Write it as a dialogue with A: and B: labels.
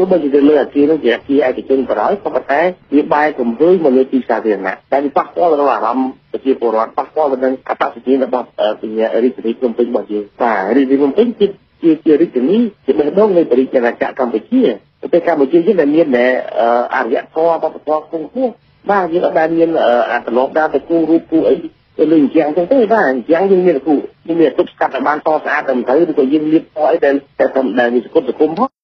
A: ទោះបីជាទៅលើអាគារនោះជាអាគារឯកជនក៏ដោយក៏ប៉ុន្តែវាបែរគំរើមកលើទីសាធារណៈតែវាប៉ះពាល់ដល់អារម្មណ៍ប្រជាពលរដ្ឋប៉ះពាល់ទៅនឹងអត្តសញ្ញាណរបស់ពញ្ញារាជធានីភ្នំពេញរបស់យើងបាទរាជធានីភ្នំពេញជាជាជារាជធានីជាបេះដូងនៃប្រជាជនកម្ពុជាប្រទេសកម្ពុជាយើងដែលមានអរិយធម៌វប្បធម៌ខ្ពង់ខ្ពស់បាទយើងអត់ដែលមានអត្តលបដើរទៅគូរូបគូអីទៅលើអញ្ចឹងទៅទេបាទអញ្ចឹងយើងមានគូយើងមានទុកស្កាត់ឲ្យបានតស្អាតតែមិនត្រូវឬក៏យើងលៀបពណ៌អីដែលតែធម្មតាវាសគុតសគុំផង